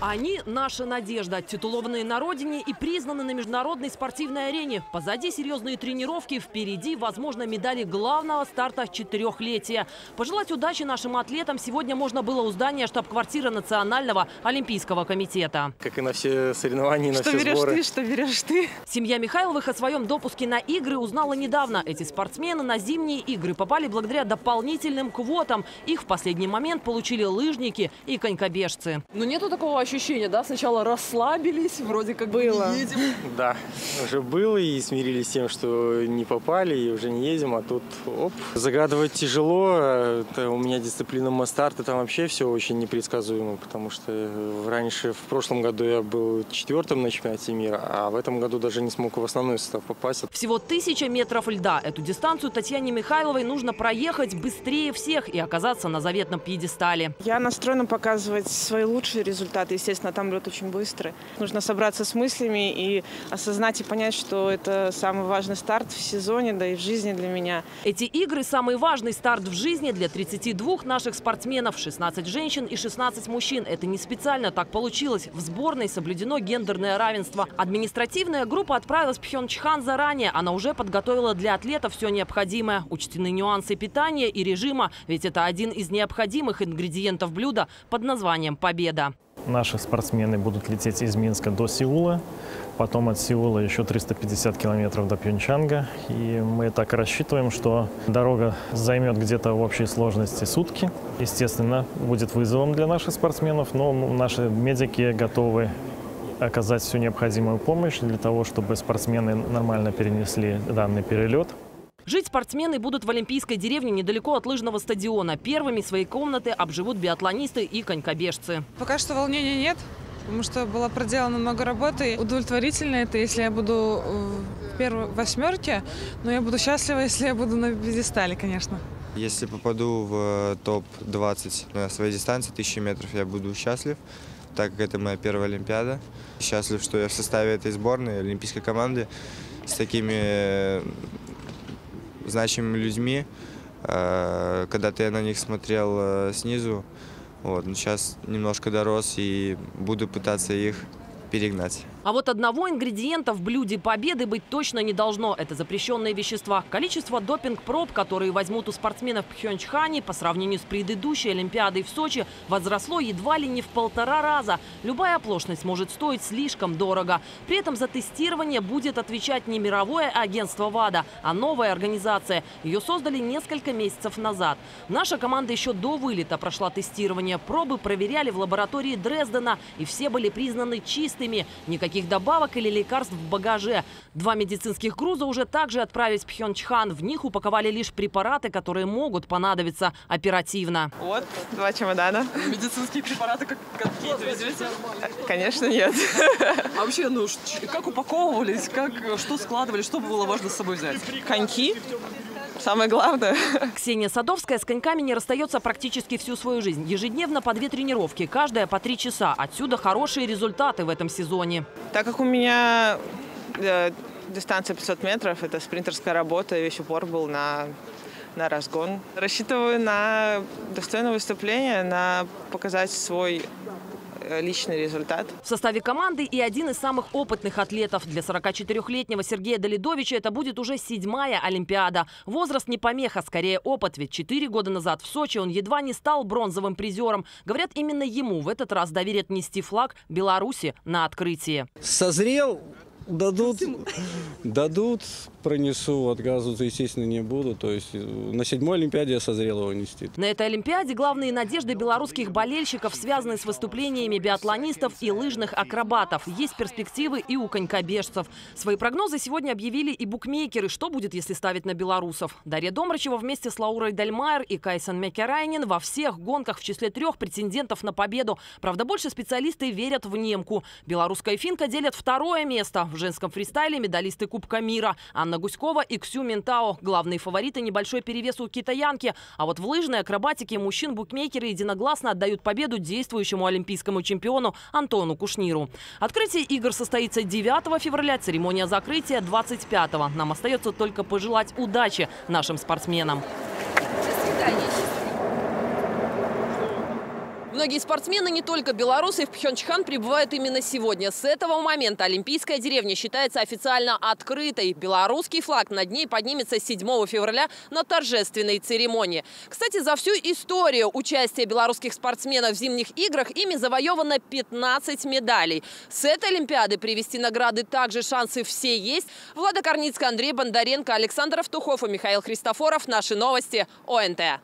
Они – наша надежда, титулованные на родине и признаны на международной спортивной арене. Позади серьезные тренировки, впереди, возможно, медали главного старта четырехлетия. Пожелать удачи нашим атлетам сегодня можно было у здания штаб-квартиры Национального олимпийского комитета. Как и на все соревнования, на Что все берешь сборы. ты, что берешь ты. Семья Михайловых о своем допуске на игры узнала недавно. Эти спортсмены на зимние игры попали благодаря дополнительным квотам. Их в последний момент получили лыжники и конькобежцы. Но нету такого ощущения, да? Сначала расслабились, вроде как бы Было. не едем. Да, уже было и смирились с тем, что не попали и уже не едем, а тут оп. Загадывать тяжело, это у меня дисциплина масс-старта, там вообще все очень непредсказуемо, потому что раньше, в прошлом году я был четвертым на чемпионате мира, а в этом году даже не смог в основной состав попасть. Всего тысяча метров льда. Эту дистанцию Татьяне Михайловой нужно проехать быстрее всех и оказаться на заветном пьедестале. Я настроена показывать свои лучшие результаты. Естественно, там лед очень быстрый. Нужно собраться с мыслями и осознать и понять, что это самый важный старт в сезоне, да и в жизни для меня. Эти игры – самый важный старт в жизни для 32 наших спортсменов. 16 женщин и 16 мужчин. Это не специально так получилось. В сборной соблюдено гендерное равенство. Административная группа отправилась в Пхенчхан заранее. Она уже подготовила для атлетов все необходимое. Учтены нюансы питания и режима, ведь это один из необходимых ингредиентов блюда под названием «Победа». Наши спортсмены будут лететь из Минска до Сеула, потом от Сеула еще 350 километров до Пьончанга. И мы так рассчитываем, что дорога займет где-то в общей сложности сутки. Естественно, будет вызовом для наших спортсменов, но наши медики готовы оказать всю необходимую помощь для того, чтобы спортсмены нормально перенесли данный перелет. Жить спортсмены будут в Олимпийской деревне недалеко от лыжного стадиона. Первыми свои комнаты обживут биатлонисты и конькобежцы. Пока что волнения нет, потому что было проделано много работы. Удовлетворительно это, если я буду э, в первой восьмерке, но я буду счастлива, если я буду на пьедестале, конечно. Если попаду в топ-20 на своей дистанции, 1000 метров, я буду счастлив, так как это моя первая Олимпиада. Счастлив, что я в составе этой сборной, олимпийской команды, с такими э, значимыми людьми. Э, Когда-то я на них смотрел э, снизу, вот, но сейчас немножко дорос и буду пытаться их перегнать. А вот одного ингредиента в блюде победы быть точно не должно. Это запрещенные вещества. Количество допинг-проб, которые возьмут у спортсменов Пхенчхане по сравнению с предыдущей Олимпиадой в Сочи, возросло едва ли не в полтора раза. Любая оплошность может стоить слишком дорого. При этом за тестирование будет отвечать не мировое агентство ВАДА, а новая организация. Ее создали несколько месяцев назад. Наша команда еще до вылета прошла тестирование. Пробы проверяли в лаборатории Дрездена, и все были признаны чистыми. Никаких добавок или лекарств в багаже. Два медицинских груза уже также отправились в Пхенчхан. В них упаковали лишь препараты, которые могут понадобиться оперативно. Вот, два чемодана. Медицинские препараты как, какие-то везете? Конечно, нет. А вообще, ну, как упаковывались, как, что складывали, что было важно с собой взять? Коньки. Самое главное. Ксения Садовская с коньками не расстается практически всю свою жизнь. Ежедневно по две тренировки, каждая по три часа. Отсюда хорошие результаты в этом сезоне. Так как у меня э, дистанция 500 метров, это спринтерская работа, весь упор был на, на разгон. Рассчитываю на достойное выступление, на показать свой э, личный результат. В составе команды и один из самых опытных атлетов. Для 44-летнего Сергея Долидовича это будет уже седьмая Олимпиада. Возраст не помеха, скорее опыт. Ведь четыре года назад в Сочи он едва не стал бронзовым призером. Говорят, именно ему в этот раз доверят нести флаг Беларуси на открытие. Созрел, дадут, дадут, пронесу, отказываться, естественно, не буду. То есть э, на седьмой Олимпиаде я созрел его нести. На этой Олимпиаде главные надежды белорусских болельщиков связаны с выступлениями биатлонистов и лыжных акробатов. Есть перспективы и у конькобежцев. Свои прогнозы сегодня объявили и букмекеры. Что будет, если ставить на белорусов? Дарья Домрачева вместе с Лаурой Дальмайер и Кайсон Мекерайнин во всех гонках в числе трех претендентов на победу. Правда, больше специалисты верят в немку. Белорусская финка делят второе место. В женском фристайле медалисты Кубка мира. Анна Гуськова и Ксю Ментао. Главные фавориты небольшой перевес у китаянки. А вот в лыжной акробатике мужчин букмекеры единогласно отдают победу действующему олимпийскому чемпиону Антону Кушниру. Открытие игр состоится 9 февраля, церемония закрытия 25 -го. Нам остается только пожелать удачи нашим спортсменам. Ну Многие спортсмены, не только белорусы, в Пхенчхан прибывают именно сегодня. С этого момента Олимпийская деревня считается официально открытой. Белорусский флаг над ней поднимется 7 февраля на торжественной церемонии. Кстати, за всю историю участия белорусских спортсменов в зимних играх ими завоевано 15 медалей. С этой Олимпиады привести награды также шансы все есть. Влада Корницкая, Андрей Бондаренко, Александр Автухов и Михаил Христофоров. Наши новости ОНТ.